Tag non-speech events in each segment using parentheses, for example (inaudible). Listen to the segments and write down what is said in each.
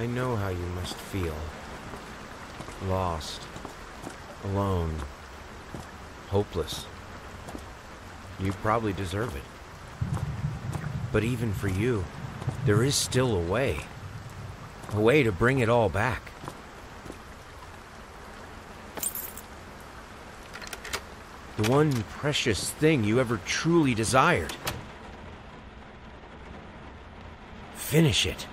I know how you must feel. Lost. Alone. Hopeless. You probably deserve it. But even for you, there is still a way. A way to bring it all back. The one precious thing you ever truly desired. Finish it.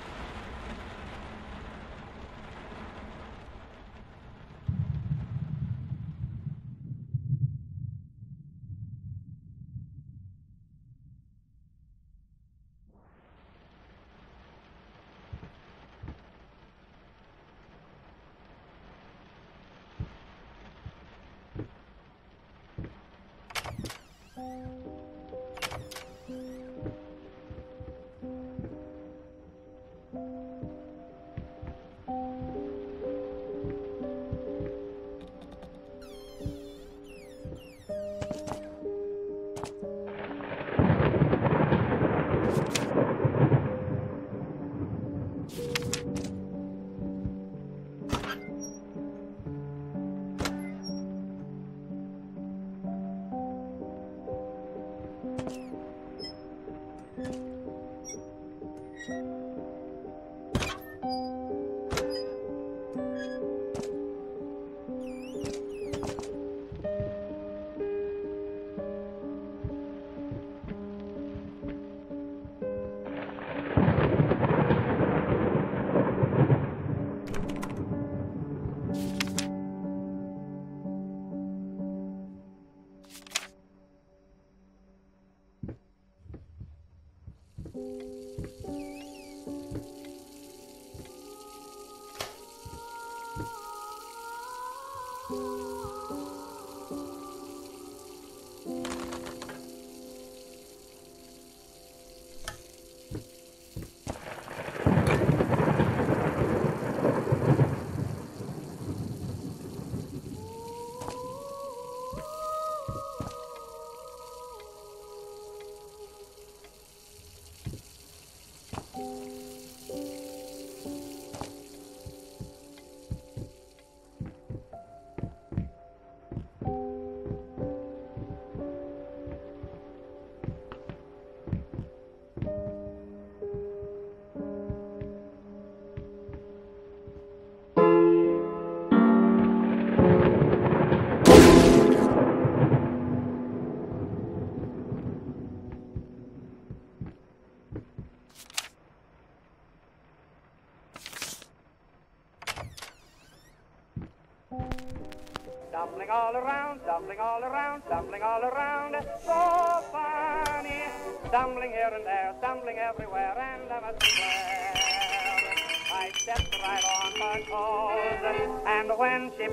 Stumbling all around, stumbling all around, stumbling all around. So funny. Stumbling here and there, stumbling everywhere, and I must declare. I stepped right on her toes, and when she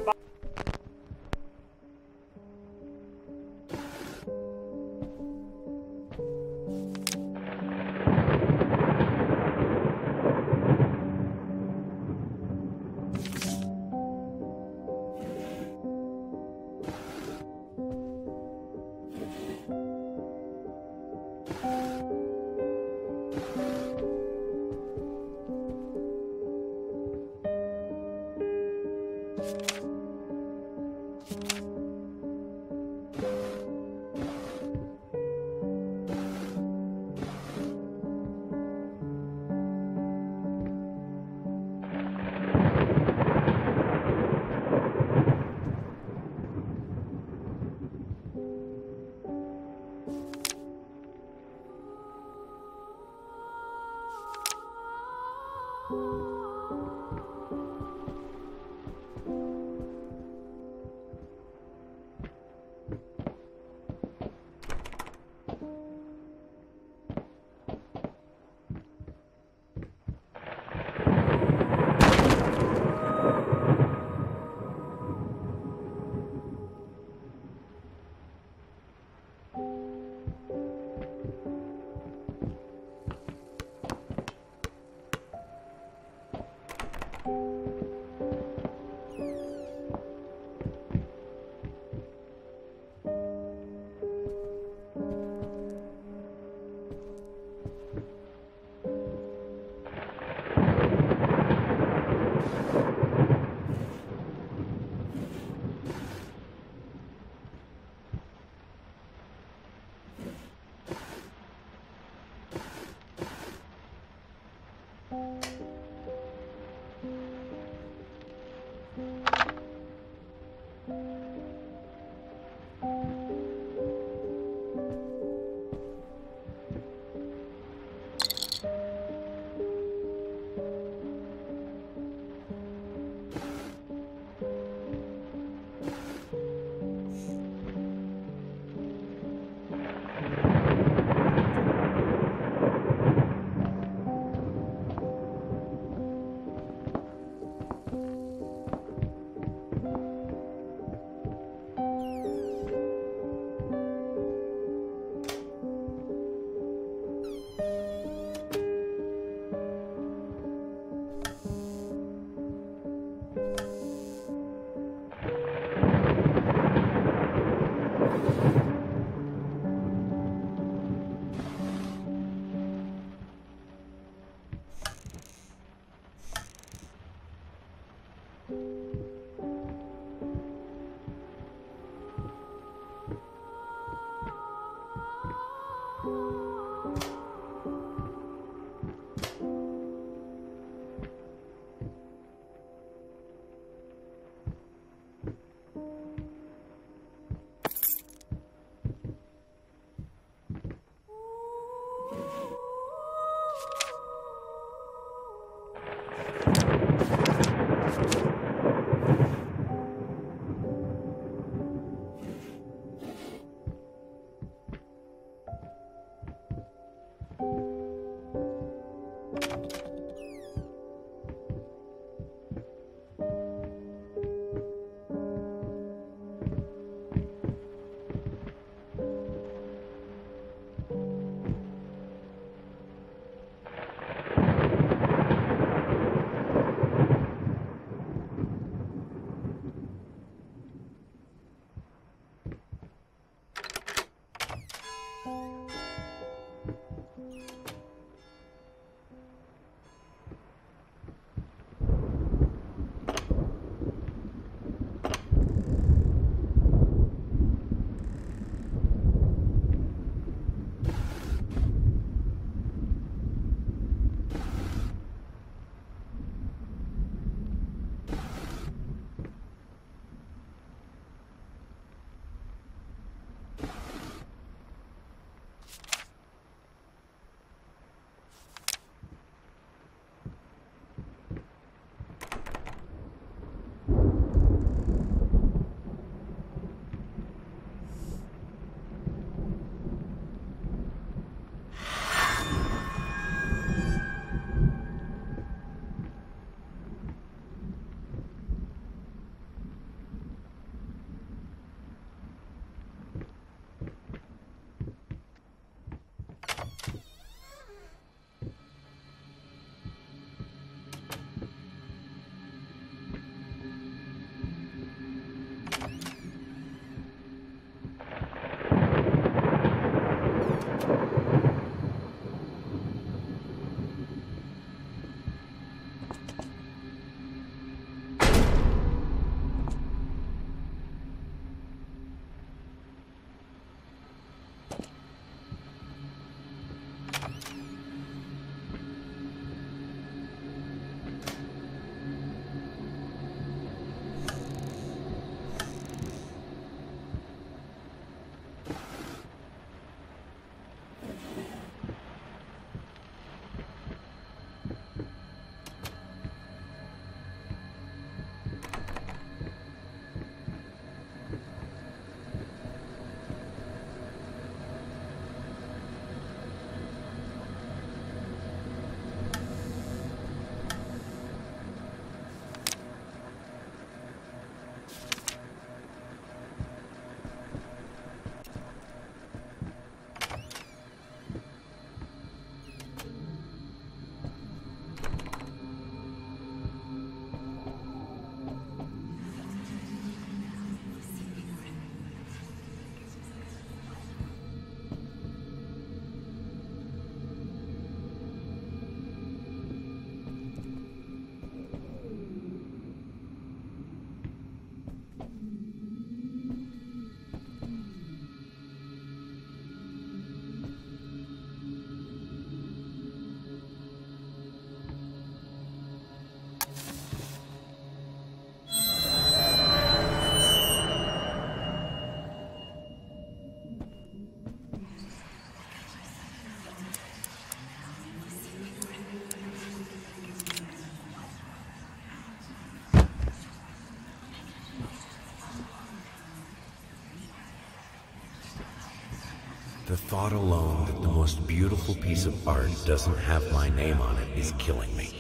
thought alone that the most beautiful piece of art doesn't have my name on it is killing me.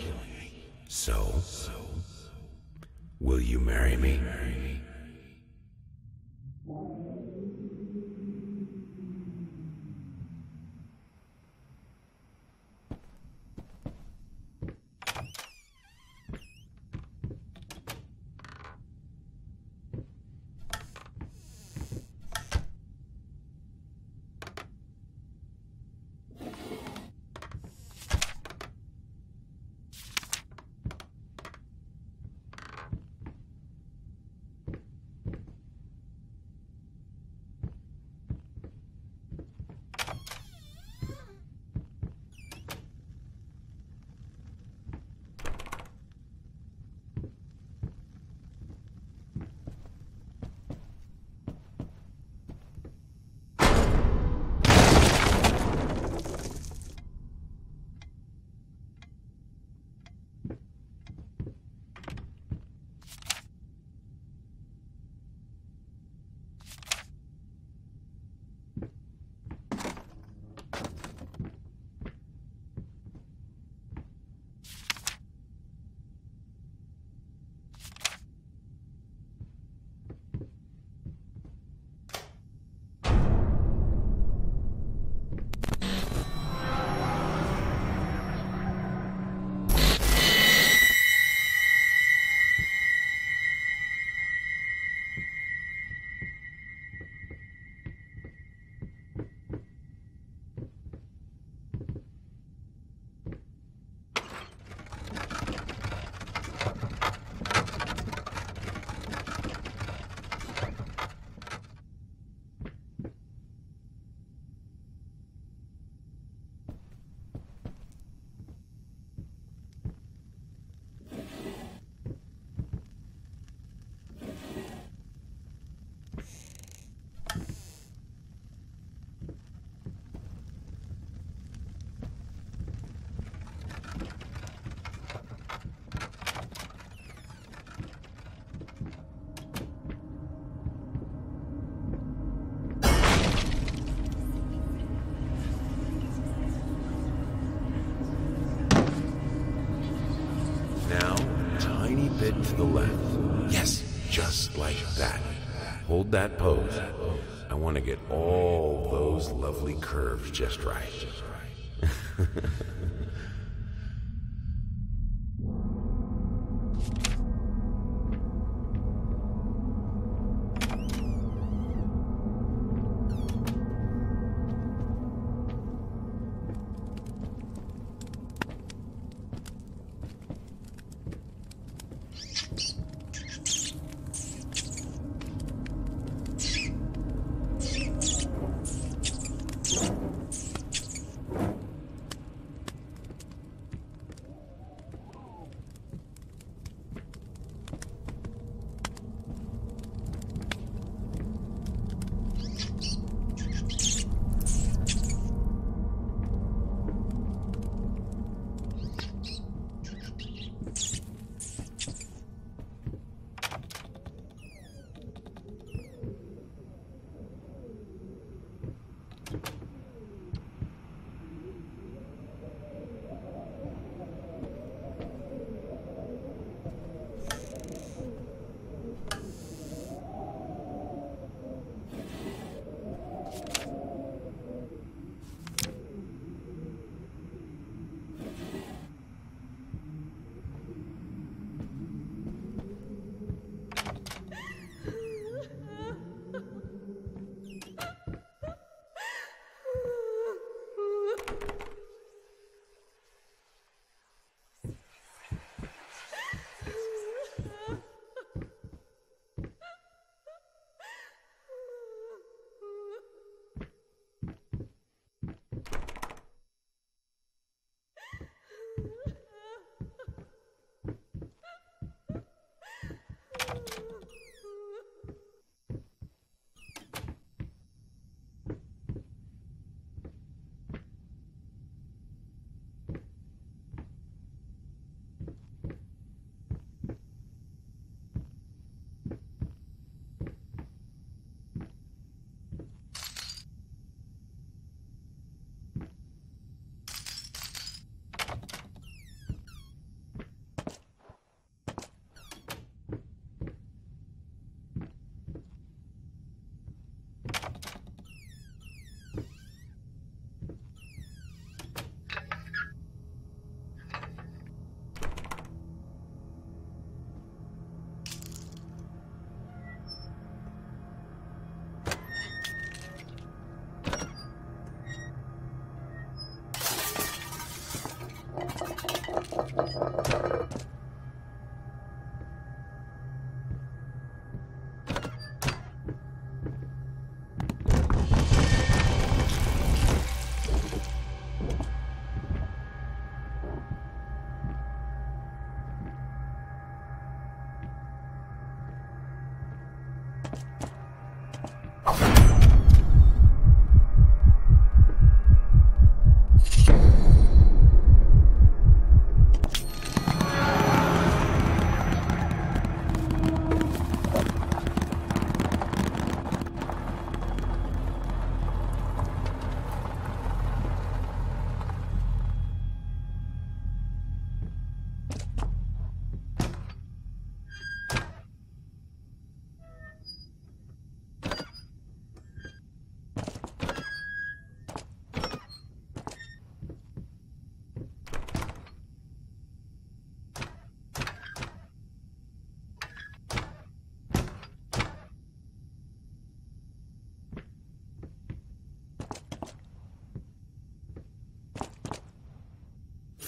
So, will you marry me? To the left. Yes, just like that. Hold that pose. I want to get all those lovely curves just right. (laughs)